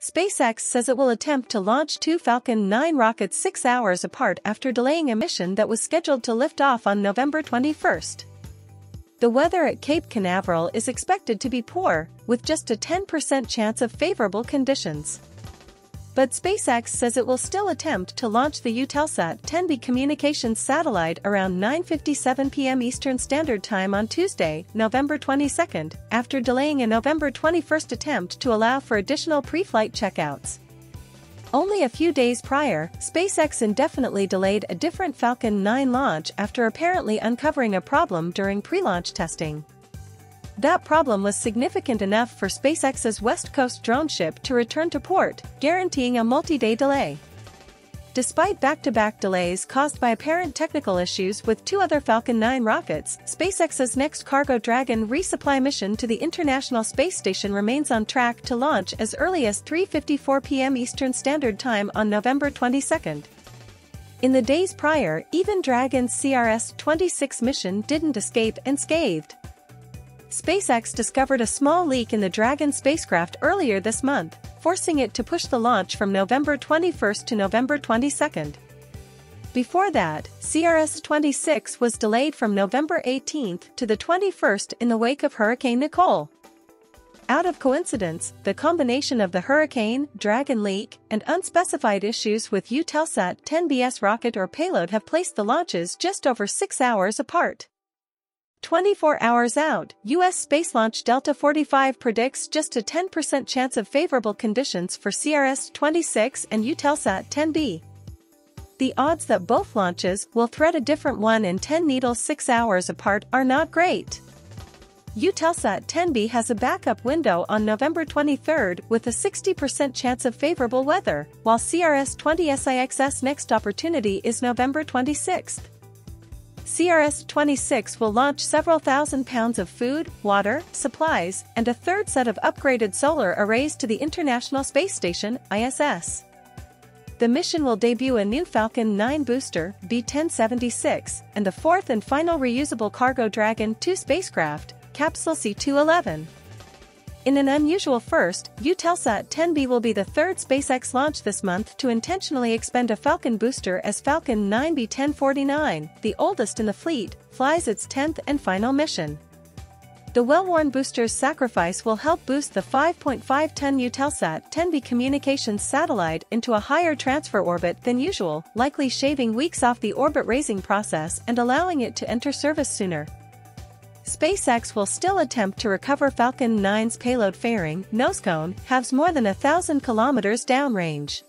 SpaceX says it will attempt to launch two Falcon 9 rockets six hours apart after delaying a mission that was scheduled to lift off on November 21. The weather at Cape Canaveral is expected to be poor, with just a 10% chance of favorable conditions. But SpaceX says it will still attempt to launch the Eutelsat 10B communications satellite around 9.57 p.m. Eastern Standard Time on Tuesday, November 22, after delaying a November 21 attempt to allow for additional pre-flight checkouts. Only a few days prior, SpaceX indefinitely delayed a different Falcon 9 launch after apparently uncovering a problem during pre-launch testing. That problem was significant enough for SpaceX's West Coast drone ship to return to port, guaranteeing a multi-day delay. Despite back-to-back delays caused by apparent technical issues with two other Falcon 9 rockets, SpaceX's next Cargo Dragon resupply mission to the International Space Station remains on track to launch as early as 3.54 p.m. Eastern Standard Time on November 22. In the days prior, even Dragon's CRS-26 mission didn't escape unscathed. SpaceX discovered a small leak in the Dragon spacecraft earlier this month, forcing it to push the launch from November 21 to November 22. Before that, CRS-26 was delayed from November 18 to the 21st in the wake of Hurricane Nicole. Out of coincidence, the combination of the hurricane, Dragon leak, and unspecified issues with Eutelsat 10B's rocket or payload have placed the launches just over six hours apart. 24 hours out, U.S. space launch Delta 45 predicts just a 10% chance of favorable conditions for CRS-26 and Eutelsat 10B. The odds that both launches will thread a different 1 in 10 needles 6 hours apart are not great. Eutelsat 10B has a backup window on November 23 with a 60% chance of favorable weather, while CRS-26's next opportunity is November 26. CRS-26 will launch several thousand pounds of food, water, supplies, and a third set of upgraded solar arrays to the International Space Station, ISS. The mission will debut a new Falcon 9 booster, B-1076, and the fourth and final reusable Cargo Dragon 2 spacecraft, Capsule C-211. In an unusual first, Eutelsat 10B will be the third SpaceX launch this month to intentionally expend a Falcon booster as Falcon 9B 1049, the oldest in the fleet, flies its 10th and final mission. The well-worn booster's sacrifice will help boost the 5.5-ton Eutelsat 10B communications satellite into a higher transfer orbit than usual, likely shaving weeks off the orbit-raising process and allowing it to enter service sooner. SpaceX will still attempt to recover Falcon 9's payload fairing, nose cone, has more than a thousand kilometers downrange.